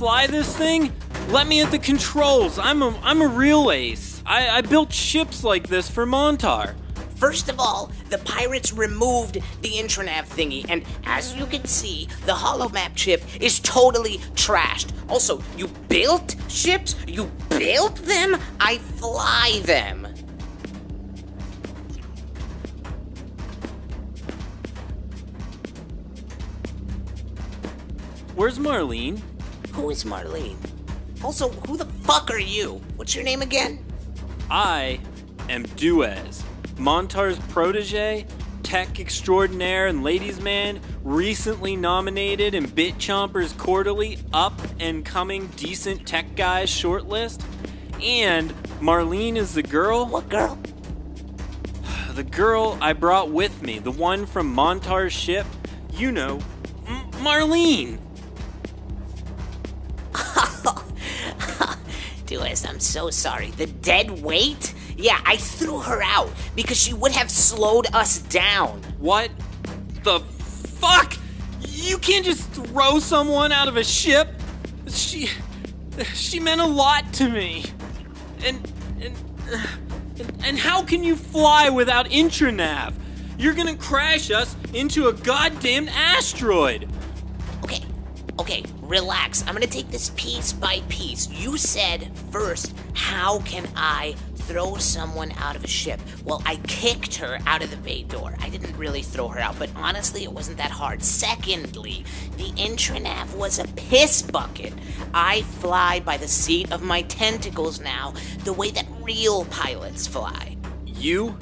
fly this thing? Let me at the controls. I'm a I'm a real ace. I, I built ships like this for Montar. First of all, the pirates removed the intranav thingy, and as you can see, the holomap chip is totally trashed. Also, you built ships? You built them? I fly them. Where's Marlene? Who is Marlene? Also, who the fuck are you? What's your name again? I am Duez, Montar's protege, tech extraordinaire, and ladies' man, recently nominated in Bit Chompers Quarterly Up and Coming Decent Tech Guys shortlist. And Marlene is the girl. What girl? The girl I brought with me, the one from Montar's ship. You know, M- Marlene. I'm so sorry. The dead weight? Yeah, I threw her out because she would have slowed us down. What the fuck? You can't just throw someone out of a ship. She she meant a lot to me. And and and, how can you fly without intranav? You're gonna crash us into a goddamn asteroid. Okay, okay, relax. I'm gonna take this piece by piece. You said first, how can I throw someone out of a ship? Well, I kicked her out of the bay door. I didn't really throw her out, but honestly, it wasn't that hard. Secondly, the intranav was a piss bucket. I fly by the seat of my tentacles now, the way that real pilots fly. You?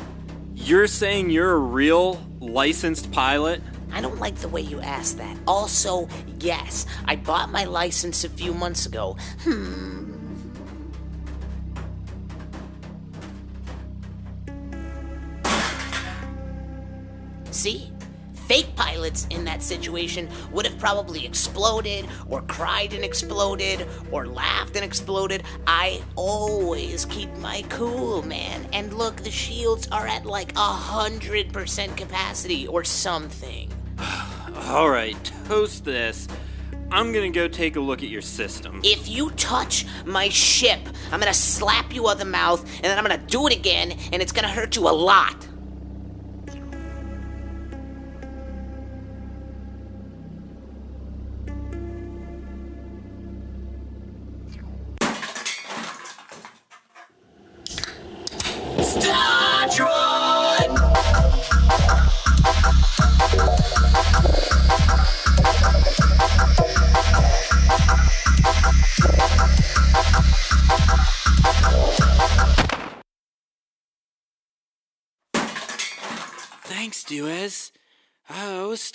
You're saying you're a real licensed pilot? I don't like the way you asked that. Also, yes, I bought my license a few months ago. Hmm. See? Fake pilots in that situation would have probably exploded, or cried and exploded, or laughed and exploded. I always keep my cool, man. And look, the shields are at like a hundred percent capacity or something. All right, toast this. I'm gonna go take a look at your system. If you touch my ship, I'm gonna slap you on the mouth, and then I'm gonna do it again, and it's gonna hurt you a lot.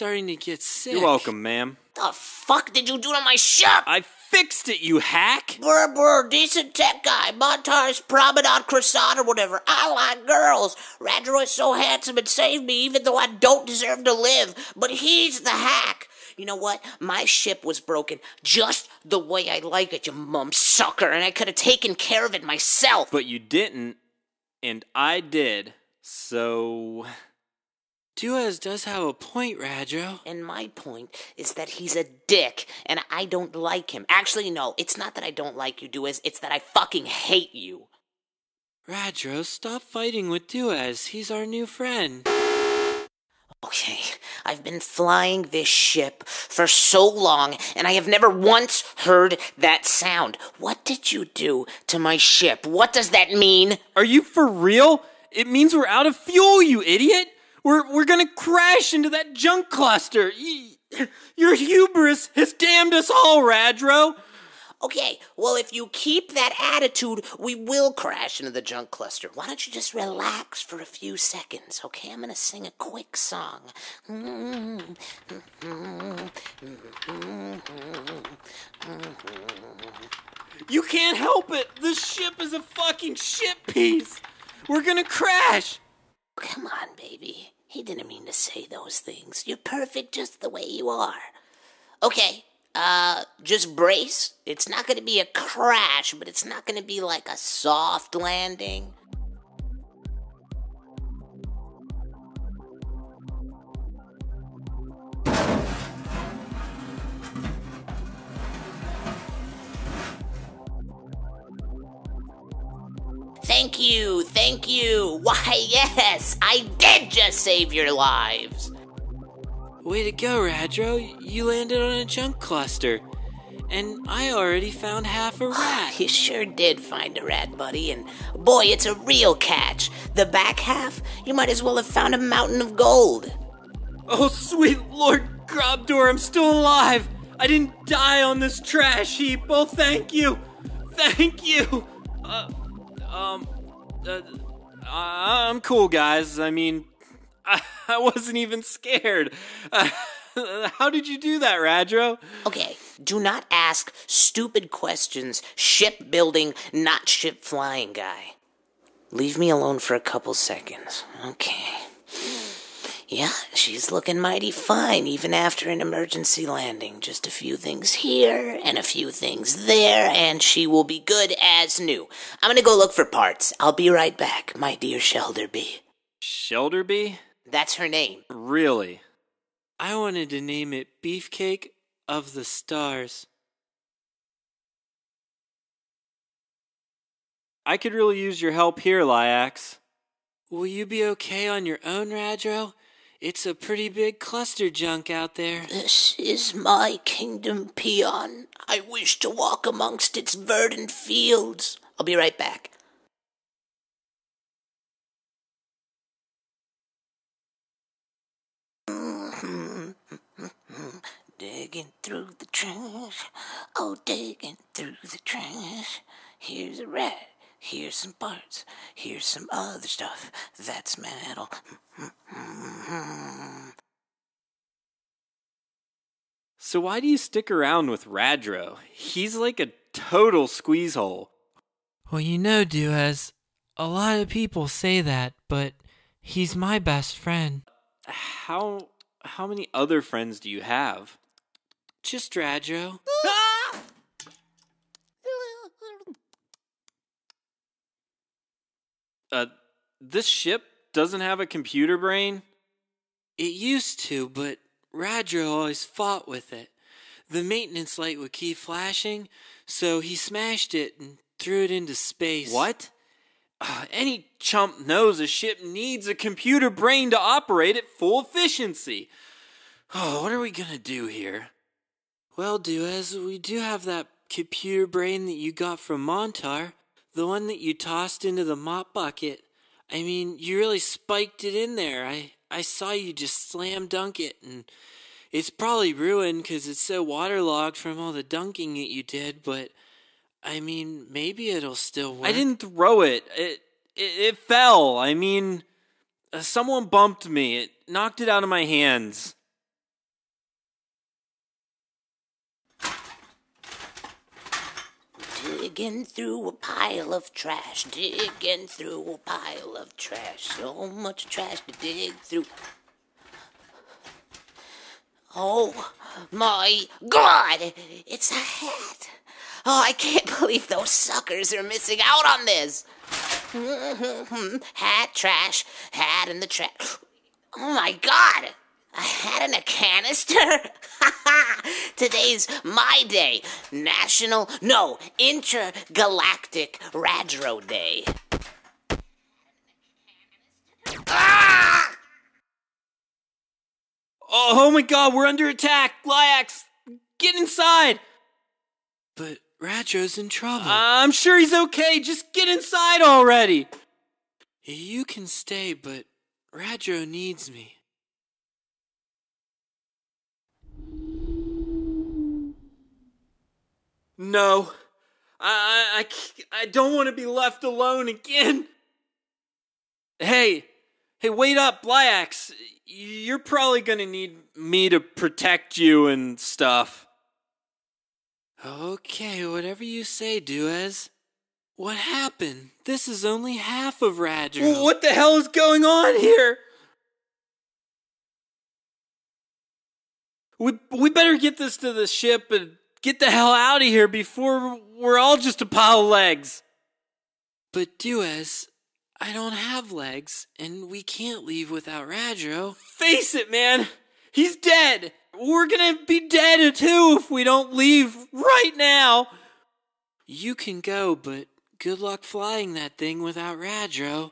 Starting to get sick. You're welcome, ma'am. What the fuck did you do to my ship? I fixed it, you hack! Brr, brr, decent tech guy. Montar's Promenade Croissant or whatever. I like girls. Radro's so handsome and saved me even though I don't deserve to live. But he's the hack. You know what? My ship was broken just the way I like it, you mum sucker, and I could have taken care of it myself. But you didn't, and I did. So. Duez does have a point, Radro. And my point is that he's a dick, and I don't like him. Actually, no, it's not that I don't like you, Duez. It's that I fucking hate you. Radro, stop fighting with Duez. He's our new friend. Okay, I've been flying this ship for so long, and I have never once heard that sound. What did you do to my ship? What does that mean? Are you for real? It means we're out of fuel, you idiot! We're, we're gonna crash into that junk cluster! Your hubris has damned us all, Radro! Okay, well, if you keep that attitude, we will crash into the junk cluster. Why don't you just relax for a few seconds, okay? I'm gonna sing a quick song. You can't help it! This ship is a fucking shit piece! We're gonna crash! Come on, baby. He didn't mean to say those things. You're perfect just the way you are. Okay, uh, just brace. It's not gonna be a crash, but it's not gonna be like a soft landing. Thank you, thank you. Why, yes, I did just save your lives. Way to go, Radro. You landed on a junk cluster. And I already found half a rat. You sure did find a rat, buddy, and boy, it's a real catch. The back half, you might as well have found a mountain of gold. Oh, sweet Lord Grobdor, I'm still alive. I didn't die on this trash heap. Oh, thank you. Thank you. Uh, um, uh, I'm cool, guys. I mean, I, I wasn't even scared. Uh, how did you do that, Radro? Okay, do not ask stupid questions, shipbuilding, not ship flying guy. Leave me alone for a couple seconds. Okay. Yeah, she's looking mighty fine even after an emergency landing. Just a few things here and a few things there, and she will be good as new. I'm gonna go look for parts. I'll be right back, my dear Shelderby. Shelderby? That's her name. Really? I wanted to name it Beefcake of the Stars. I could really use your help here, Lyax. Will you be okay on your own, Radro? It's a pretty big cluster junk out there. This is my kingdom, Peon. I wish to walk amongst its verdant fields. I'll be right back. digging through the trash. Oh, digging through the trash. Here's a rat. Here's some parts. Here's some other stuff. That's metal. So why do you stick around with Radro? He's like a total squeeze hole. Well, you know, Duez, a lot of people say that, but he's my best friend. How how many other friends do you have? Just Radro. Uh, this ship doesn't have a computer brain? It used to, but Radro always fought with it. The maintenance light would keep flashing, so he smashed it and threw it into space. What? Uh, any chump knows a ship needs a computer brain to operate at full efficiency. Oh, what are we gonna do here? Well, Duez, we do have that computer brain that you got from Montar, the one that you tossed into the mop bucket. I mean, you really spiked it in there. I, I saw you just slam dunk it, and it's probably ruined because it's so waterlogged from all the dunking that you did, but I mean, maybe it'll still work. I didn't throw it. It it, it fell. I mean, uh, someone bumped me. It knocked it out of my hands. Digging through a pile of trash, digging through a pile of trash. So much trash to dig through. Oh my god! It's a hat! Oh, I can't believe those suckers are missing out on this! hat trash, hat in the trash. Oh my god! A hat in a canister? Today's my day. National, no, intergalactic Radro Day. Ah! Oh, oh my god, we're under attack! Lyax, get inside! But Radro's in trouble. I'm sure he's okay. Just get inside already. you can stay, but Radro needs me. No, I, I, I, don't want to be left alone again. Hey, hey, wait up, Lyax. You're probably gonna need me to protect you and stuff. Okay, whatever you say, Duez. What happened? This is only half of Radro. What the hell is going on here? We we better get this to the ship and get the hell out of here before we're all just a pile of legs. But Duez, I don't have legs, and we can't leave without Radro. Face it, man. He's dead. We're gonna be dead too if we don't leave right now. You can go, but good luck flying that thing without Radro.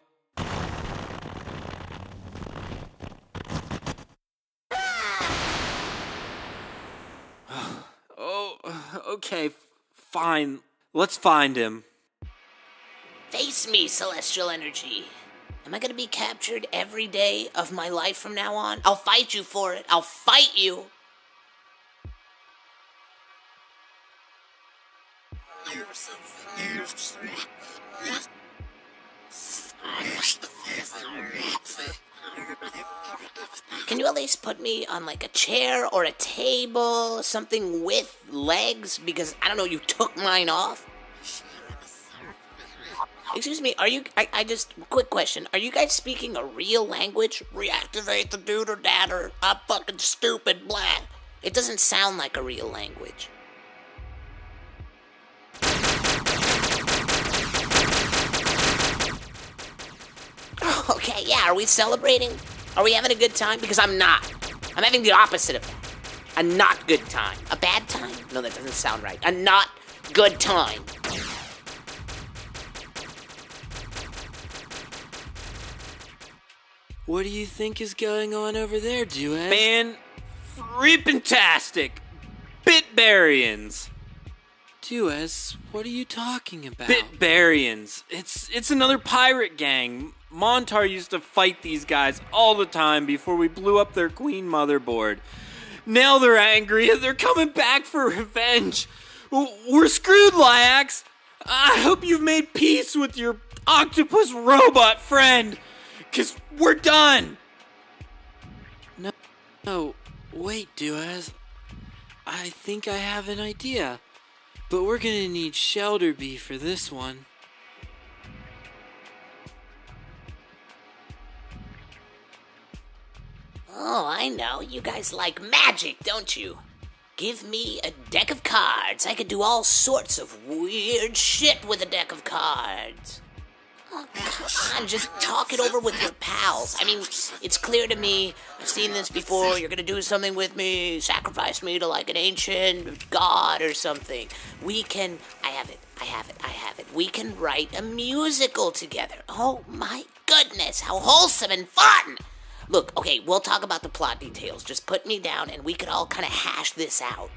Oh, okay, fine. Let's find him. Face me, celestial energy. Am I gonna be captured every day of my life from now on? I'll fight you for it. I'll fight you. Can you at least put me on like a chair or a table, something with legs? Because I don't know, you took mine off. Excuse me, are you? I, I just quick question: Are you guys speaking a real language? Reactivate the dude or dad or I'm fucking stupid, blah. It doesn't sound like a real language. Okay, yeah. Are we celebrating? Are we having a good time? Because I'm not. I'm having the opposite of that. A not good time. A bad time? No, that doesn't sound right. A not good time. What do you think is going on over there, Duez? Man, freaking-tastic! Bitbarians! Duez, what are you talking about? Bitbarians. It's it's another pirate gang. Montar used to fight these guys all the time before we blew up their queen motherboard. Now they're angry and they're coming back for revenge. We're screwed, Lyax. I hope you've made peace with your octopus robot friend, cause we're done. No, no, wait, Duez. I think I have an idea. But we're gonna need Shelderby for this one. Know. You guys like magic, don't you? Give me a deck of cards. I could do all sorts of weird shit with a deck of cards. Oh, come on, just talk it over with your pals. I mean, it's clear to me. I've seen this before. You're gonna do something with me, sacrifice me to like an ancient god or something. We can. I have it. I have it. I have it. We can write a musical together. Oh my goodness, how wholesome and fun! Look, okay, we'll talk about the plot details. Just put me down and we could all kind of hash this out.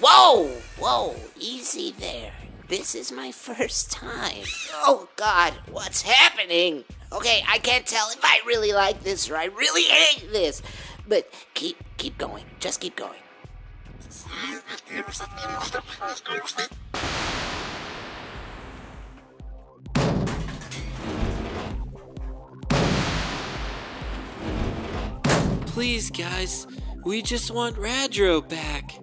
Whoa! Whoa! Easy there. This is my first time. Oh, God, what's happening? Okay, I can't tell if I really like this or I really hate this. But keep keep going. Just keep going. Please, guys, we just want Radro back.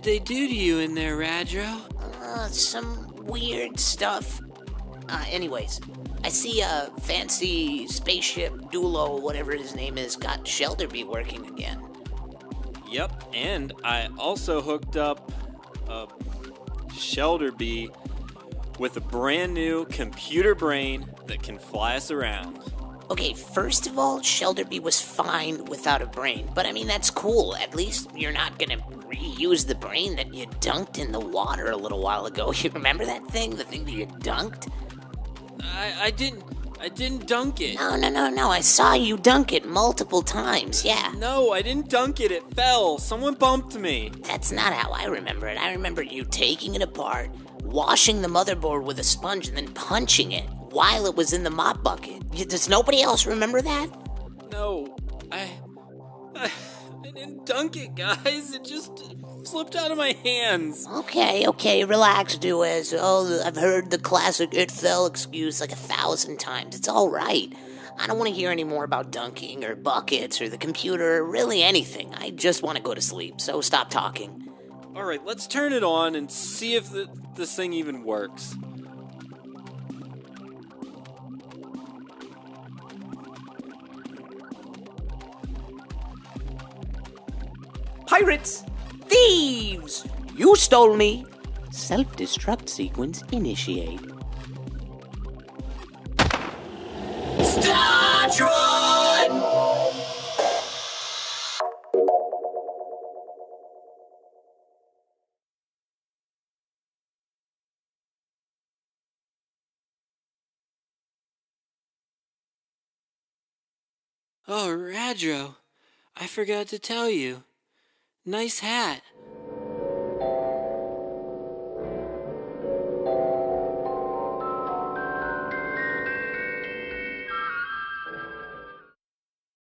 Did they do to you in there, Radro? Uh, some weird stuff. Uh, anyways, I see a fancy spaceship Dulo, whatever his name is, got Shelderby working again. Yep, and I also hooked up a Shelderby with a brand new computer brain that can fly us around. Okay, first of all, Shelderby was fine without a brain, but I mean, that's cool. At least you're not gonna reuse the brain that you dunked in the water a little while ago. You remember that thing? The thing that you dunked? I, I didn't I didn't dunk it. No, no, no, no. I saw you dunk it multiple times, yeah. No, I didn't dunk it. It fell. Someone bumped me. That's not how I remember it. I remember you taking it apart, washing the motherboard with a sponge, and then punching it while it was in the mop bucket. Does nobody else remember that? No, I, I, and dunk it, guys. It just slipped out of my hands. Okay, okay, relax, Duez. Oh, I've heard the classic it fell excuse like a thousand times. It's all right. I don't want to hear any more about dunking or buckets or the computer or really anything. I just want to go to sleep, so stop talking. All right, let's turn it on and see if the, this thing even works. Pirates! Thieves! You stole me! Self destruct sequence initiate. StarTron! Oh, Radro, I forgot to tell you. Nice hat.